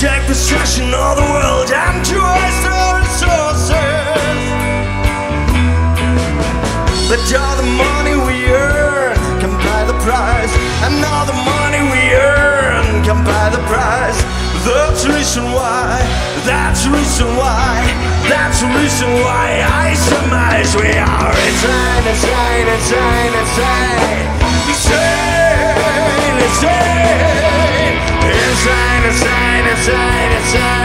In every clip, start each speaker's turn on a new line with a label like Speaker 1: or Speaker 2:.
Speaker 1: take possession of the world and joys their resources. But all the money we earn can buy the price, and all the money we earn can buy the price. That's the reason why, that's the reason why, that's the reason why I surmise we are insane, insane, insane, insane, insane, insane, insane, insane time, it's time.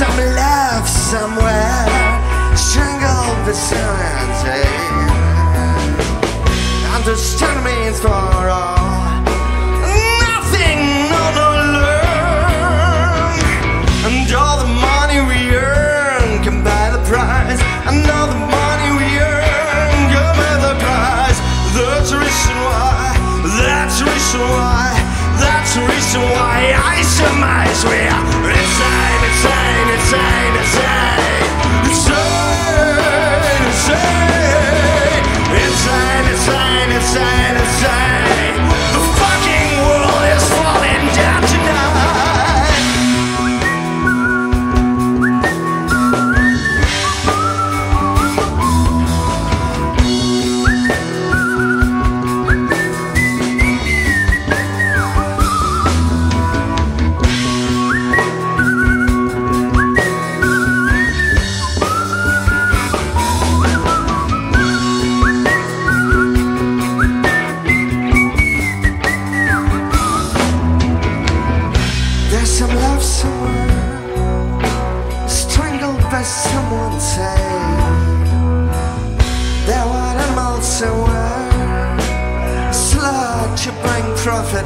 Speaker 1: Some love somewhere, strangled with certainty. Understand means for all, nothing on learn. And all the money we earn can buy the prize. And all the money we earn can buy the prize. That's the reason why, that's the reason why, that's the reason why I surmise we are say.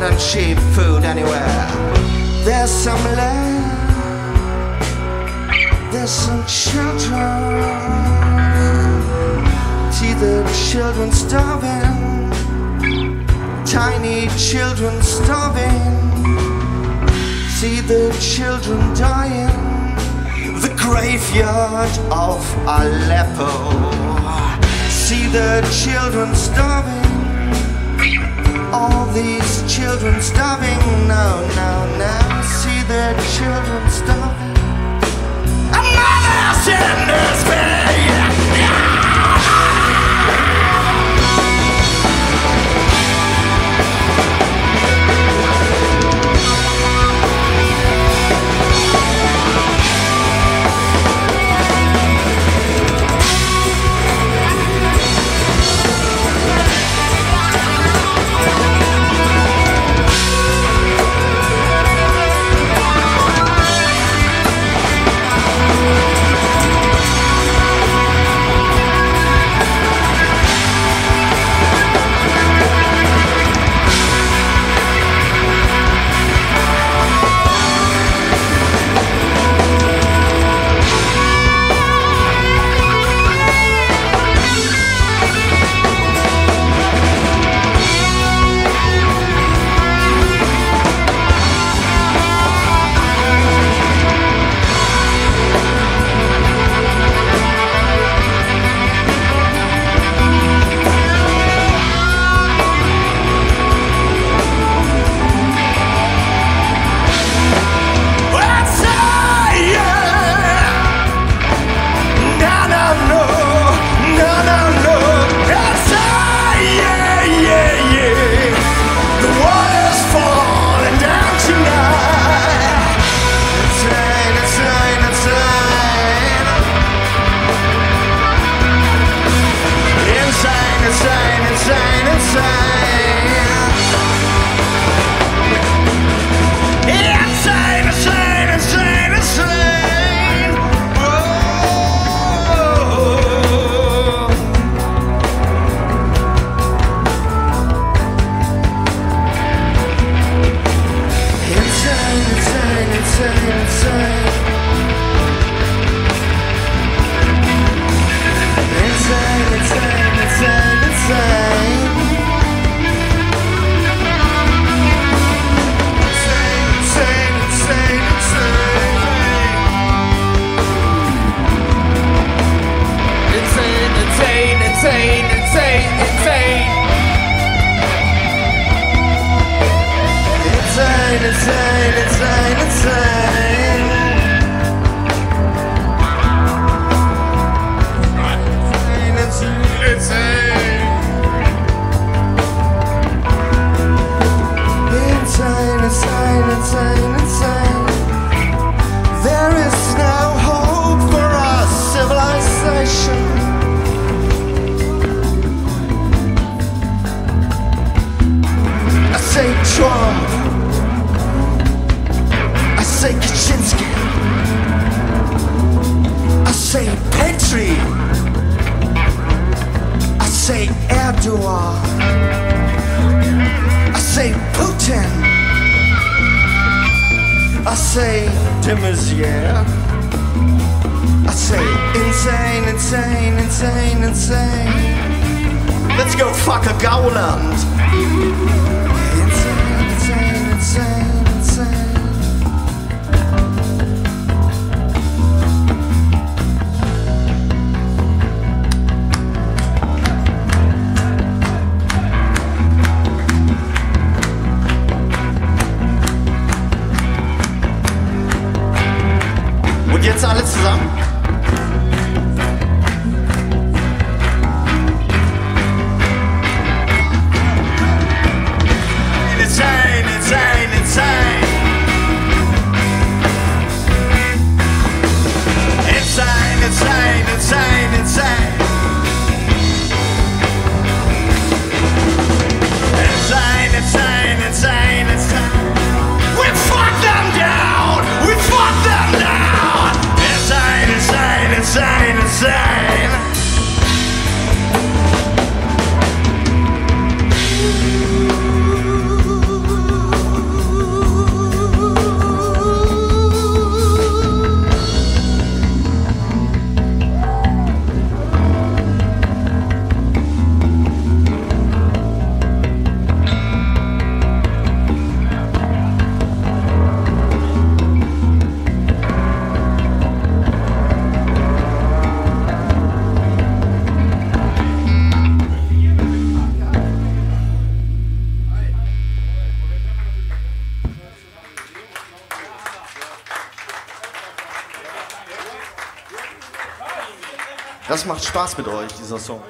Speaker 1: And cheap food anywhere. There's some land, there's some children. See the children starving, tiny children starving see the children dying. The graveyard of Aleppo. See the children starving. All these children starving. now, now, now. See their children insane, insane, insane. I say de Maizière. I say insane, insane, insane, insane. Let's go fuck a Gauland. Jetzt Das macht Spaß mit euch, dieser Song.